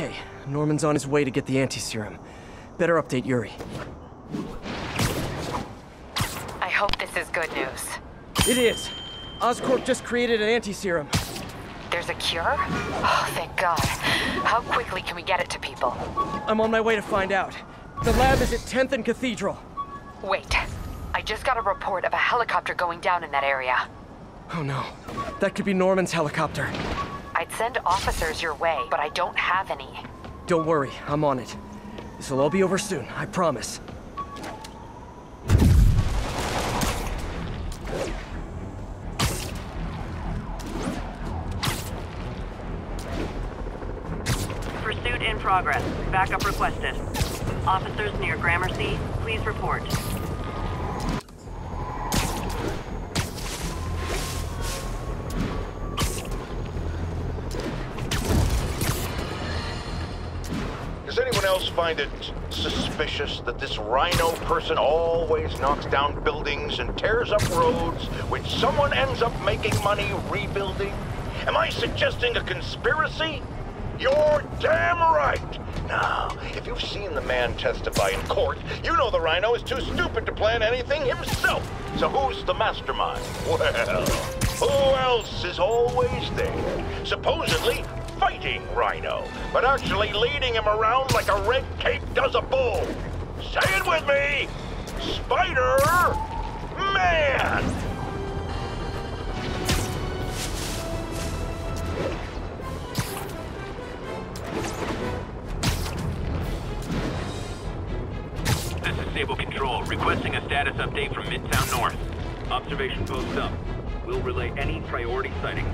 Okay, Norman's on his way to get the anti-serum. Better update Yuri. I hope this is good news. It is. Oscorp just created an anti-serum. There's a cure? Oh, thank God. How quickly can we get it to people? I'm on my way to find out. The lab is at 10th and Cathedral. Wait. I just got a report of a helicopter going down in that area. Oh no. That could be Norman's helicopter. I'd send officers your way, but I don't have any. Don't worry, I'm on it. This will all be over soon, I promise. Pursuit in progress. Backup requested. Officers near Gramercy, please report. Find it suspicious that this rhino person always knocks down buildings and tears up roads, which someone ends up making money rebuilding? Am I suggesting a conspiracy? You're damn right! Now, if you've seen the man testify in court, you know the rhino is too stupid to plan anything himself. So who's the mastermind? Well, who else is always there? Supposedly fighting Rhino, but actually leading him around like a red cape does a bull. Say it with me! Spider Man! This is Sable Control, requesting a status update from Midtown North. Observation post up. We'll relay any priority sightings.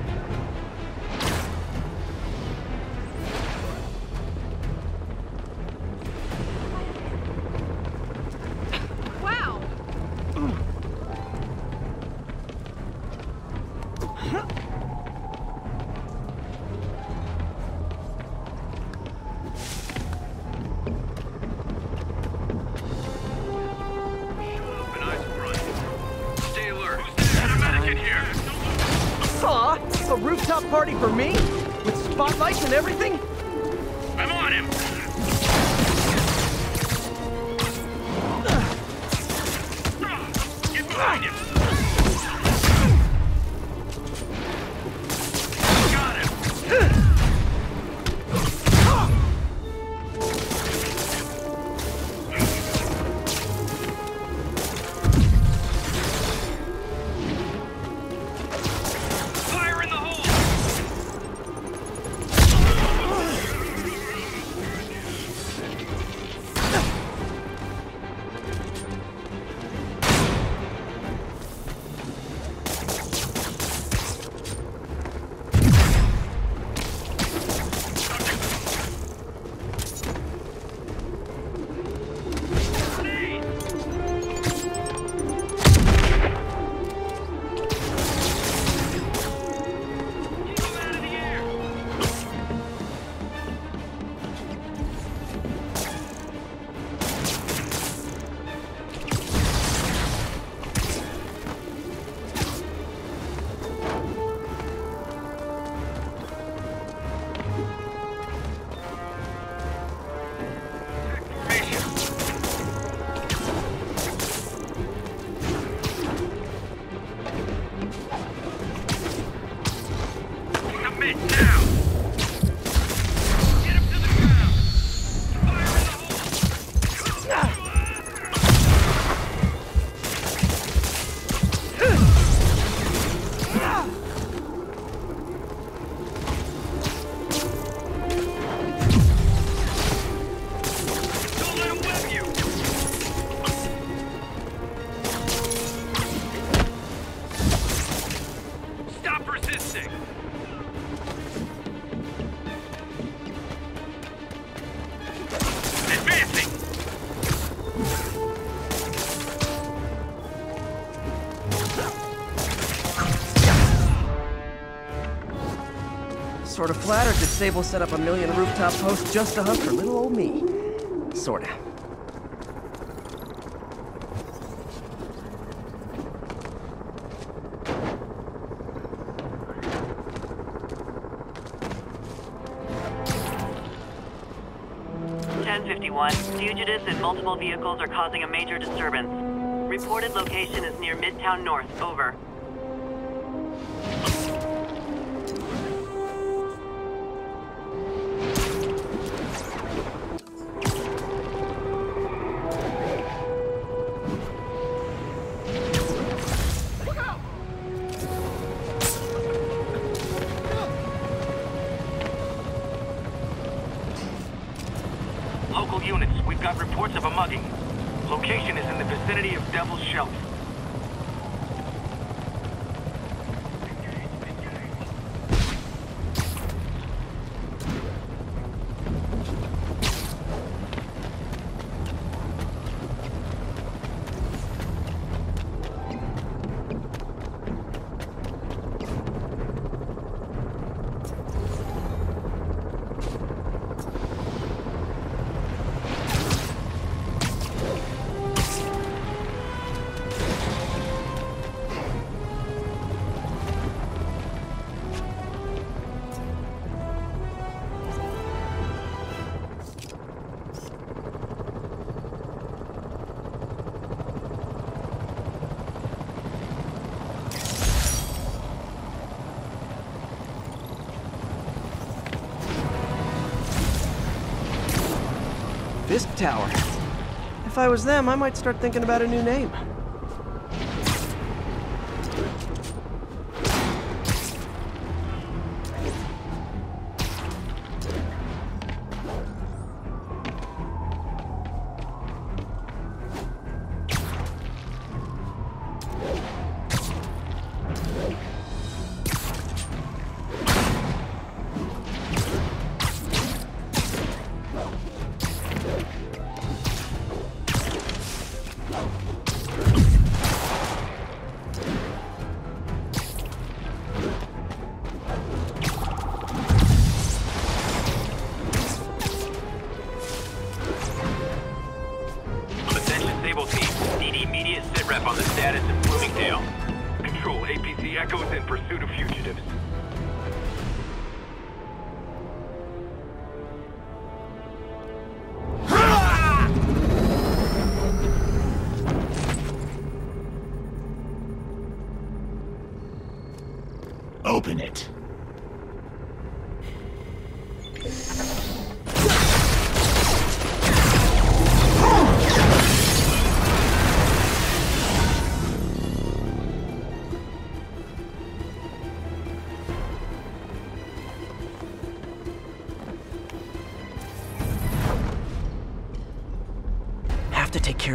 Sort of flattered that Sable set up a million rooftop posts just to hunt for little old me. Sorta. 51. Fugitives and multiple vehicles are causing a major disturbance. Reported location is near Midtown North. Over. Tower. If I was them, I might start thinking about a new name.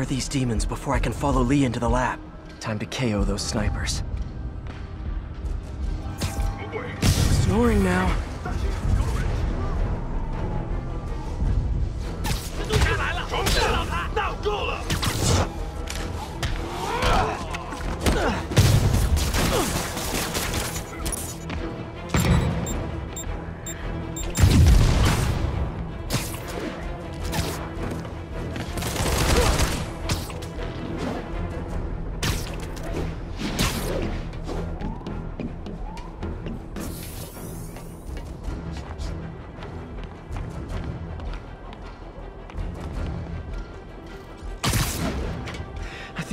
These demons before I can follow Lee into the lab. Time to KO those snipers. Snoring now.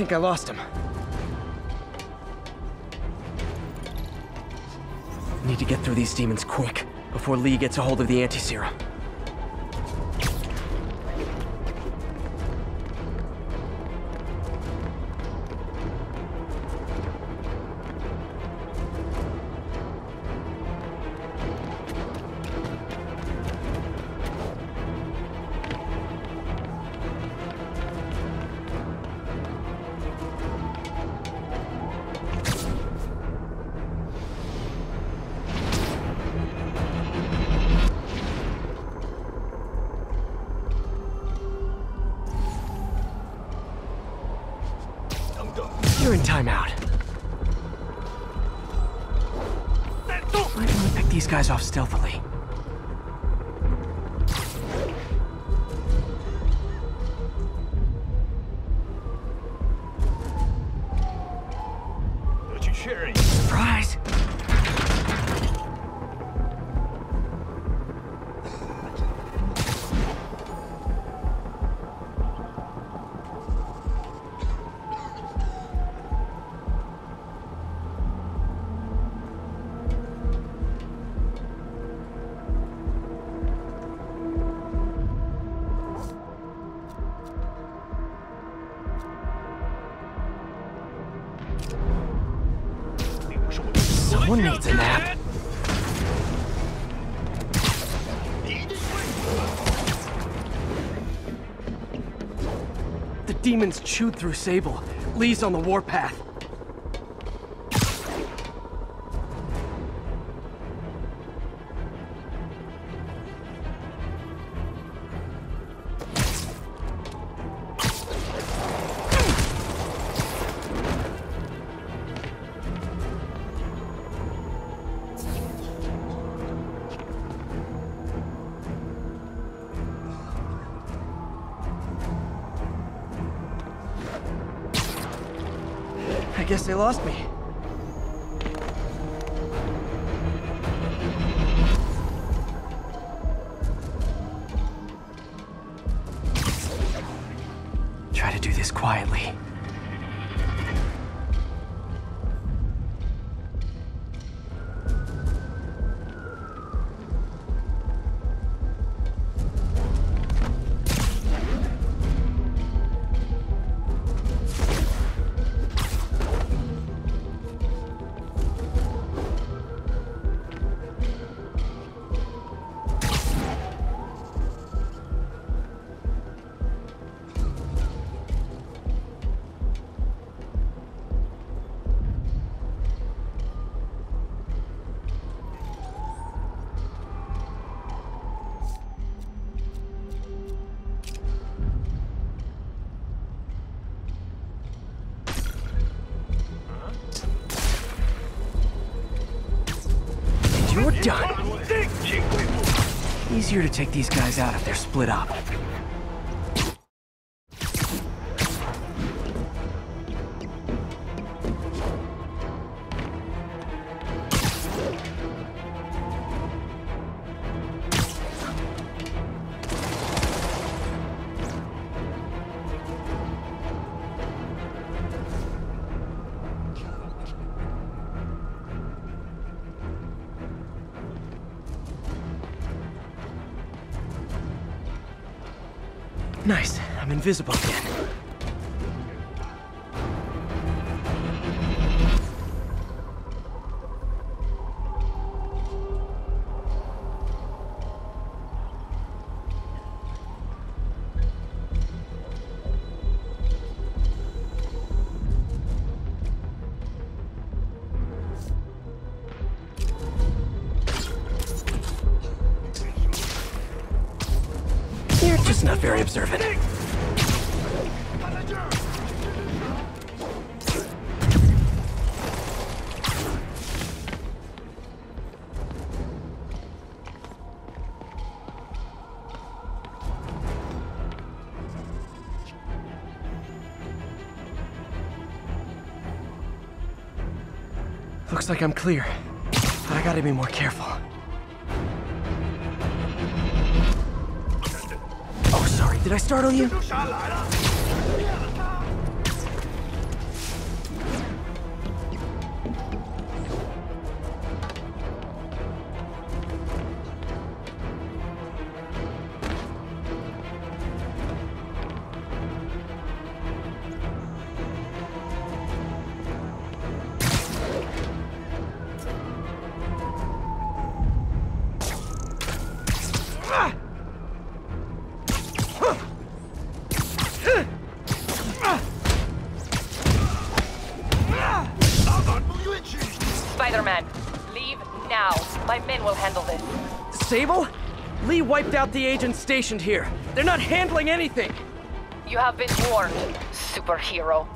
Think I lost him. Need to get through these demons quick, before Lee gets a hold of the anti-serum. Any. Surprise! Demons chewed through Sable. Lee's on the warpath. Lost me. Done. Easier to take these guys out if they're split up. Invisible again. You're just not very observant. Like I'm clear, but I gotta be more careful. Oh, sorry, did I startle you? The agents stationed here. They're not handling anything. You have been warned, superhero.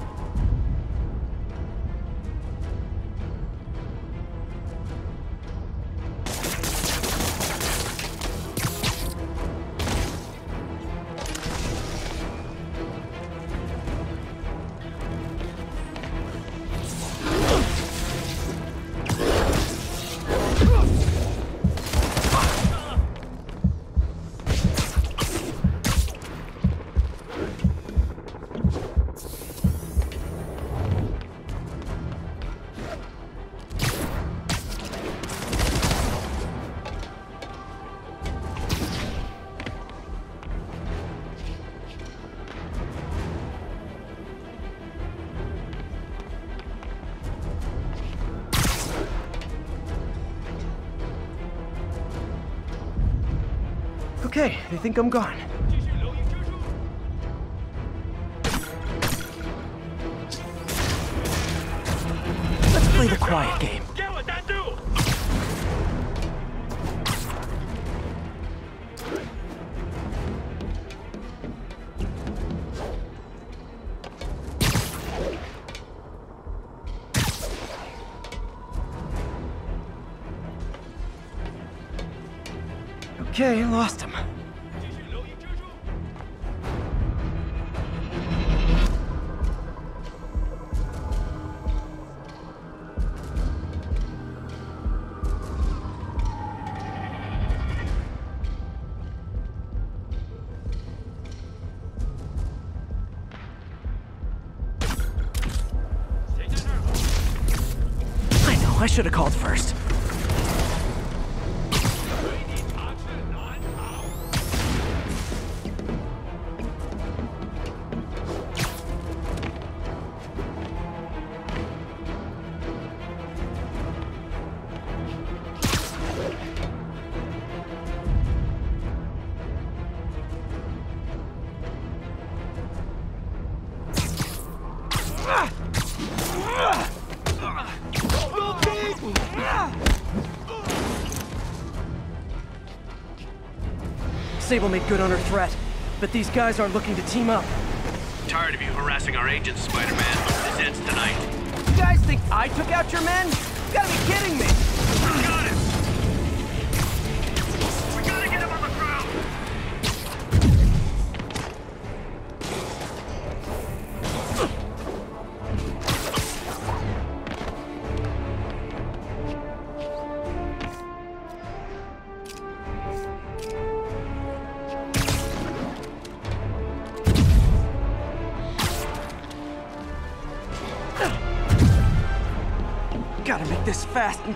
Okay, they think I'm gone. Sable made good on her threat, but these guys aren't looking to team up. Tired of you harassing our agents, Spider-Man. This ends tonight. You guys think I took out your men? You gotta be kidding me!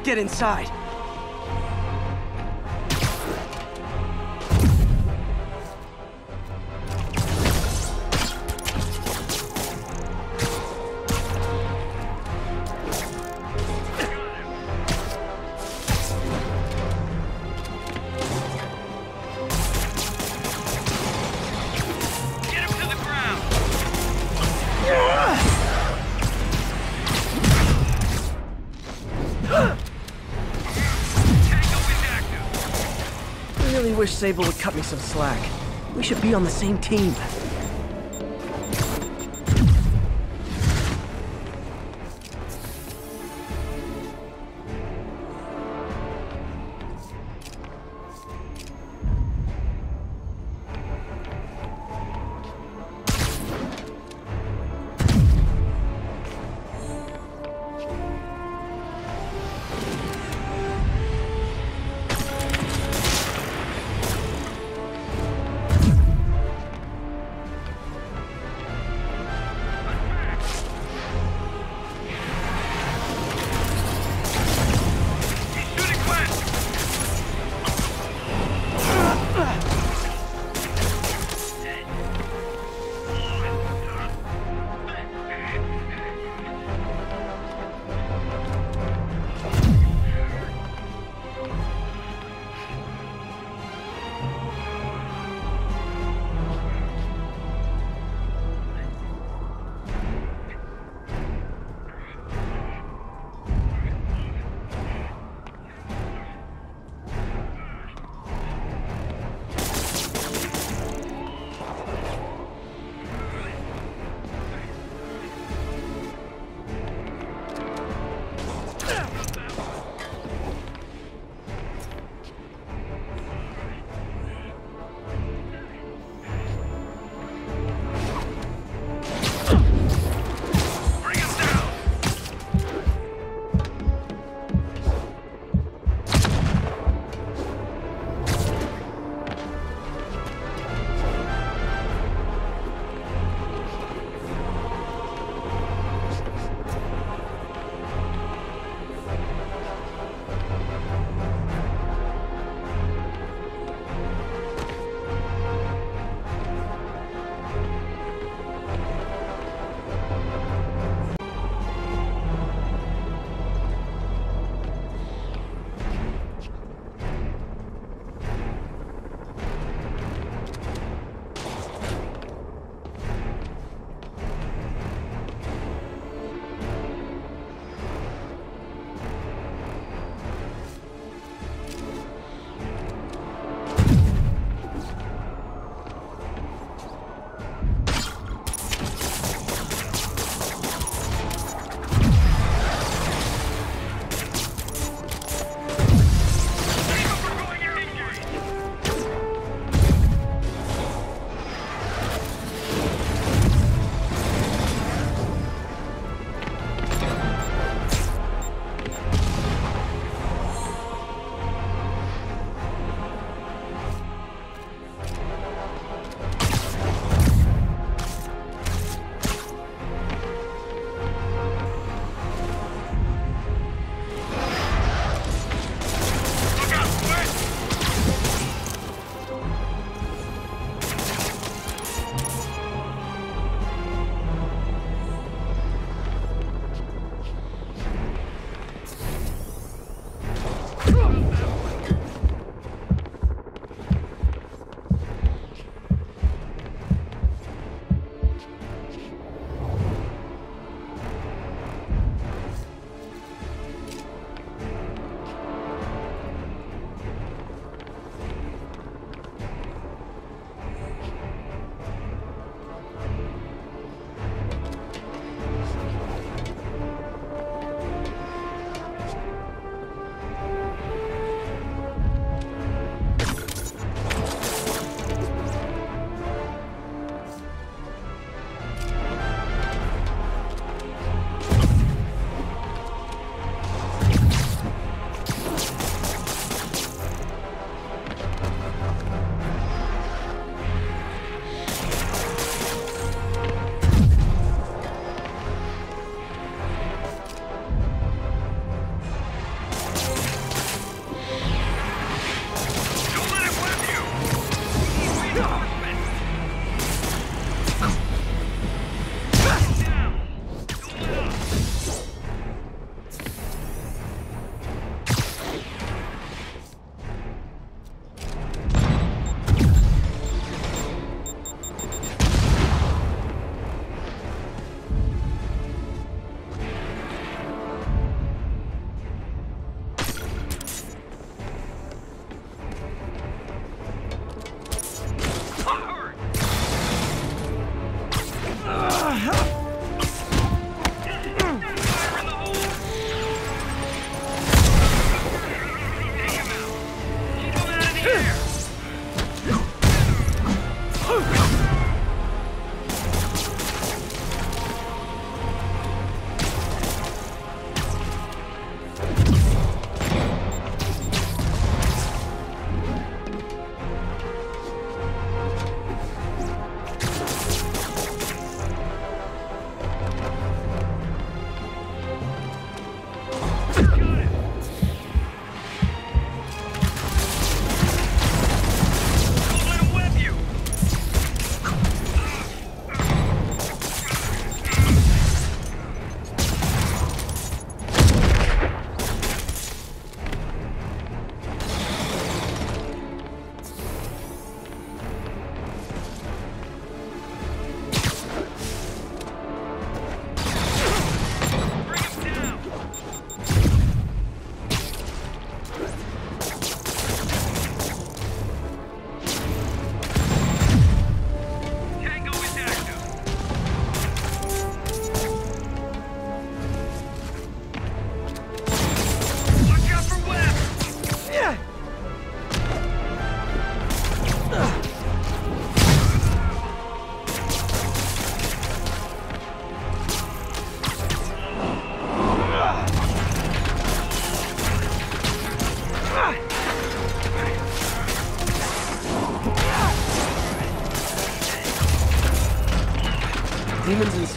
Get inside. Really wish Sable would cut me some slack. We should be on the same team.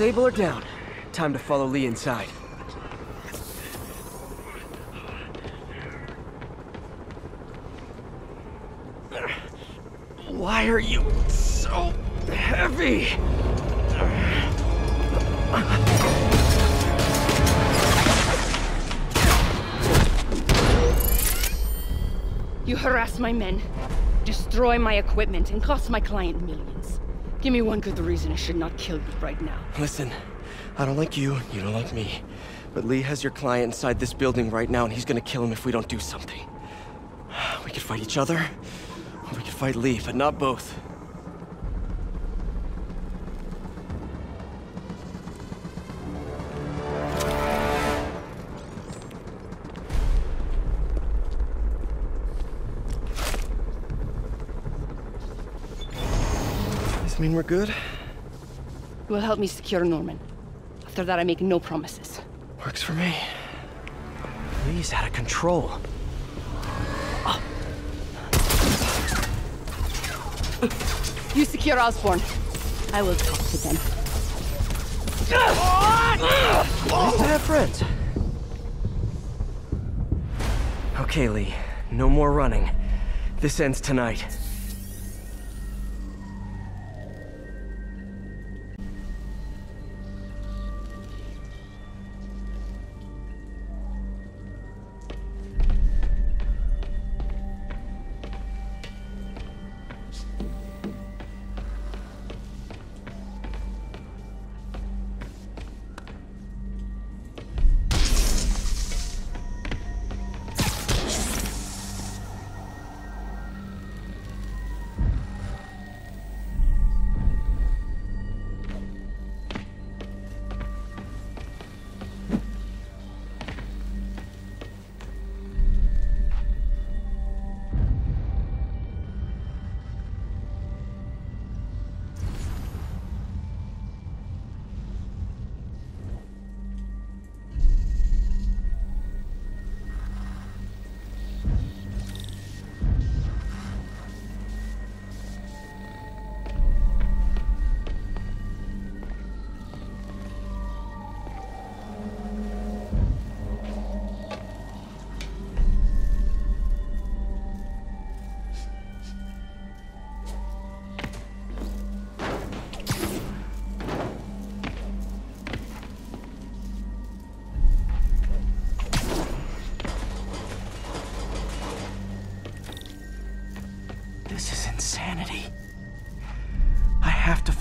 And are down. Time to follow Lee inside. Why are you so heavy? You harass my men, destroy my equipment, and cost my client millions. Give me one good reason I should not kill you right now. Listen, I don't like you, you don't like me. But Lee has your client inside this building right now, and he's gonna kill him if we don't do something. We could fight each other, or we could fight Lee, but not both. Does This mean we're good? You will help me secure Norman. After that, I make no promises. Works for me. Lee's out of control. Ah. You secure Osborne. I will talk to them. Nice to have friends. Okay, Lee. No more running. This ends tonight.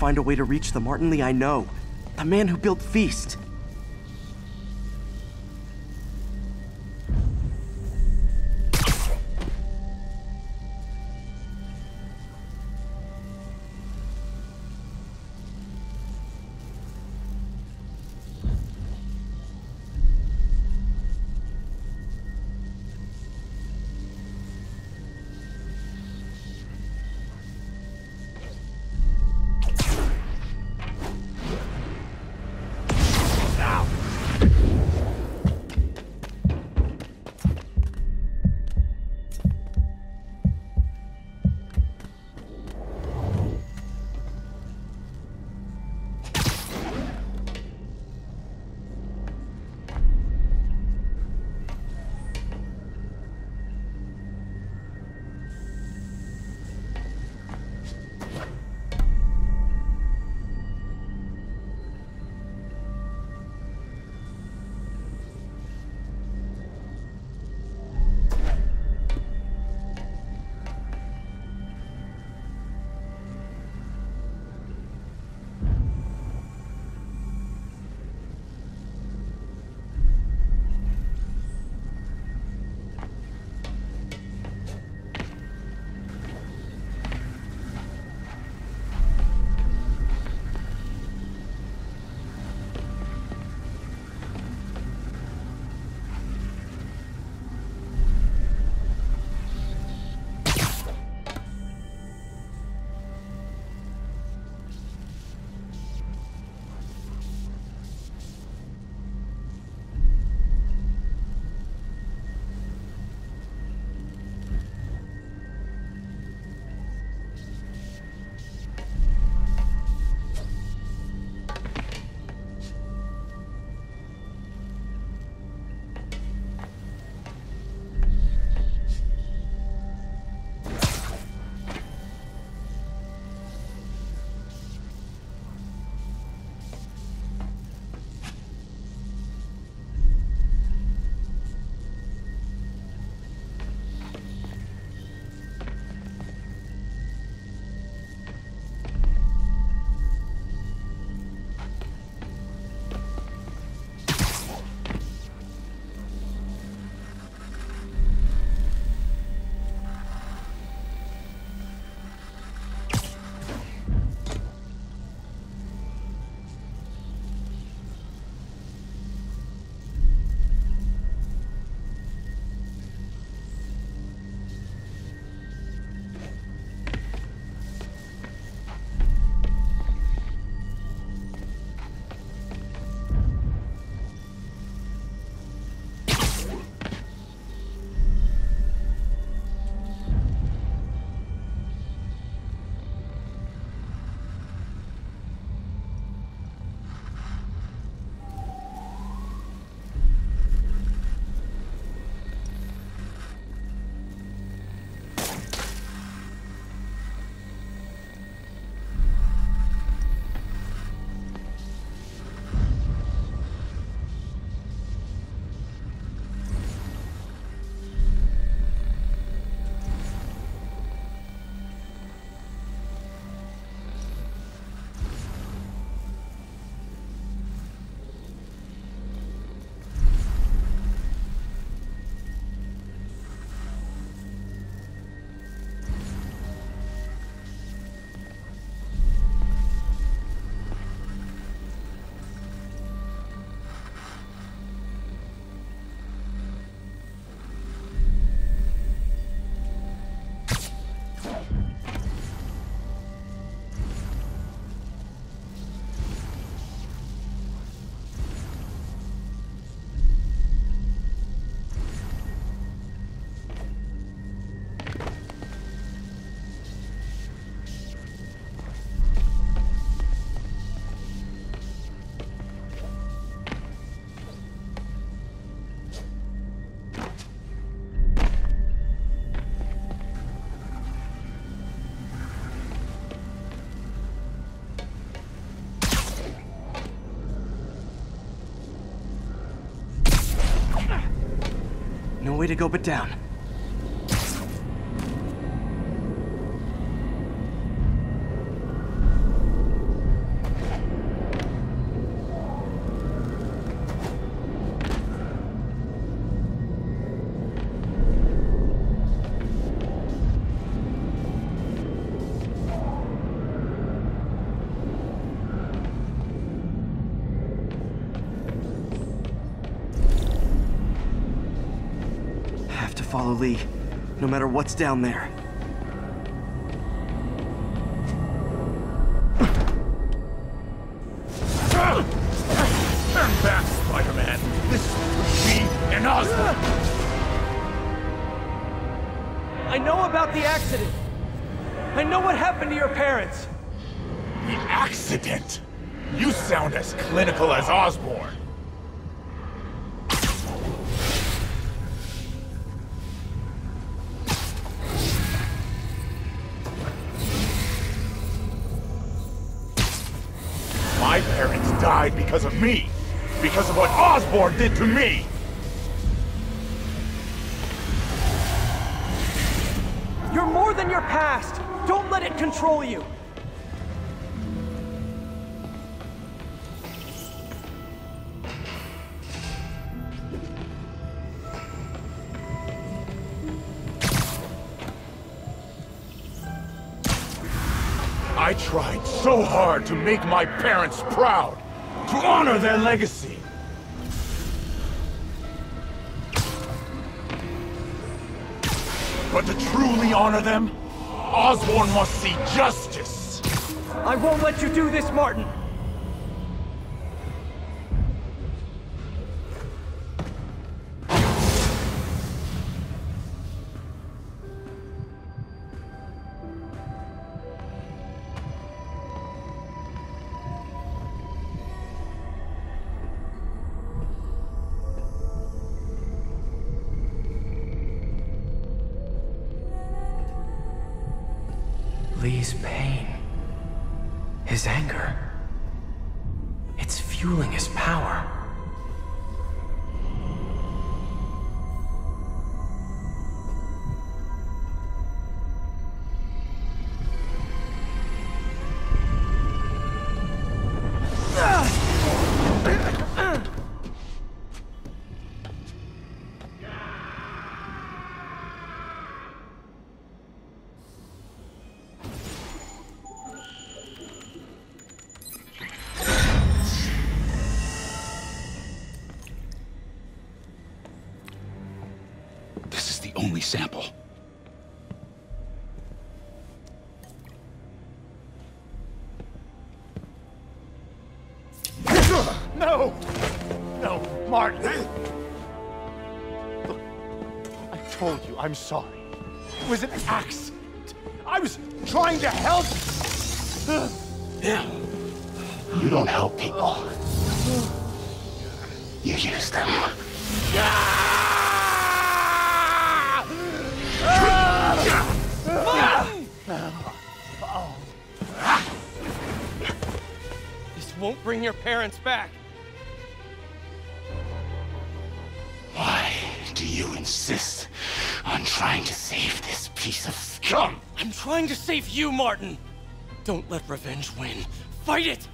Find a way to reach the Martin Lee I know. The man who built Feast. Way to go but down. No matter what's down there. Make my parents proud, to honor their legacy. But to truly honor them, Osborn must see justice. I won't let you do this, Martin. Sample. No! No, Martin! Look, I told you I'm sorry. It was an accident. I was trying to help. You don't help people. You use them. This bring your parents back. Why do you insist on trying to save this piece of scum? I'm trying to save you, Martin. Don't let revenge win. Fight it!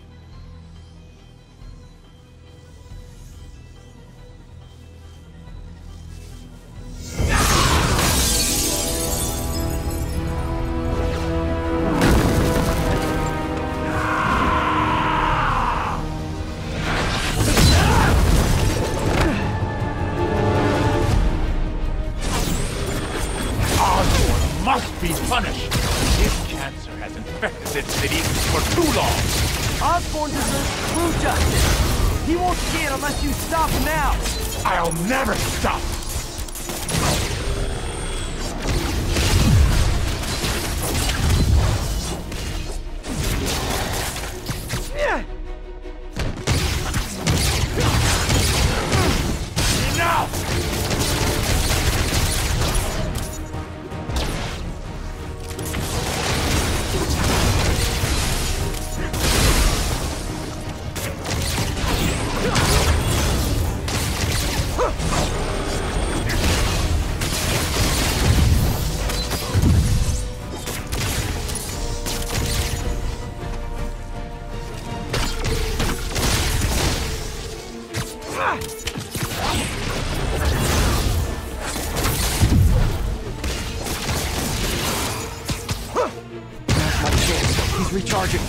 He's recharging.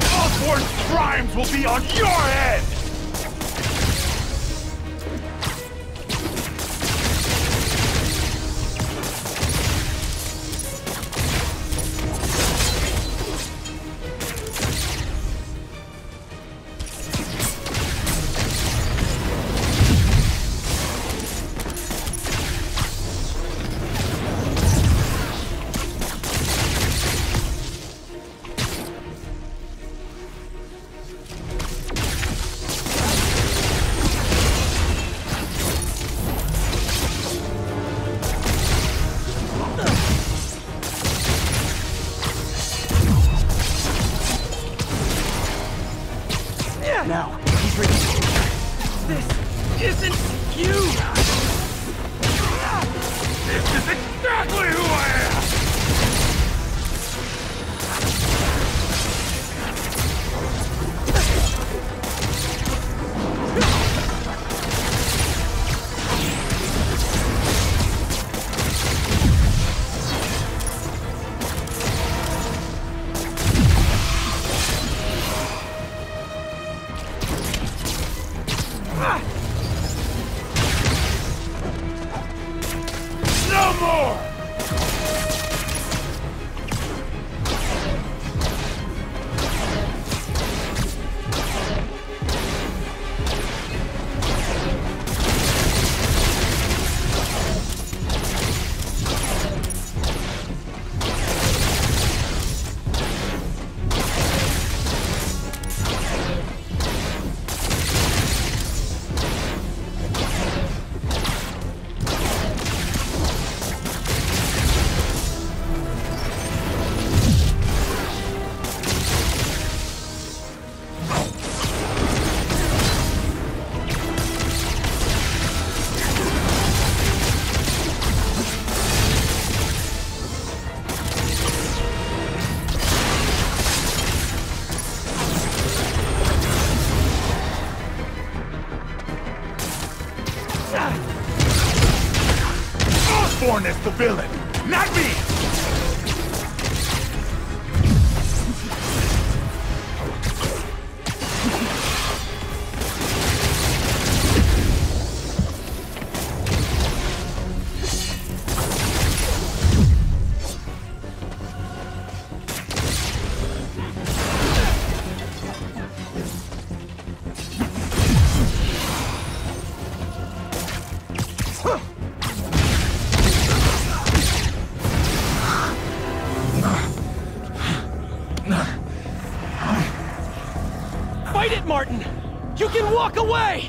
Osborn's crimes will be on your head! Is the villain, away!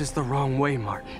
Is the wrong way, Martin.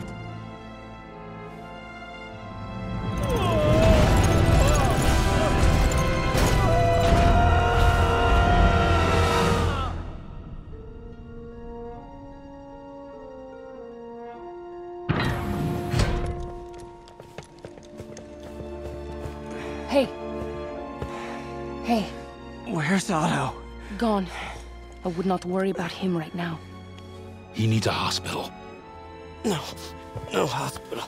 Would not worry about him right now. He needs a hospital. No. No hospital.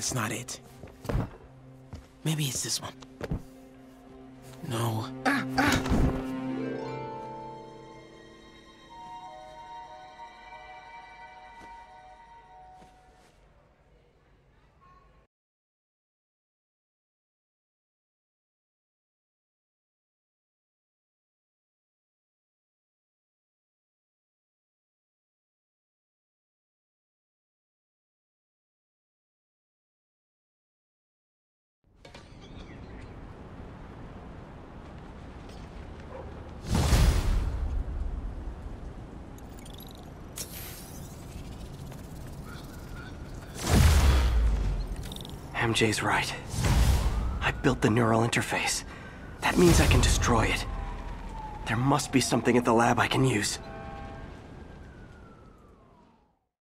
That's not it. Maybe it's this one. No. MJ's right. I built the neural interface. That means I can destroy it. There must be something at the lab I can use.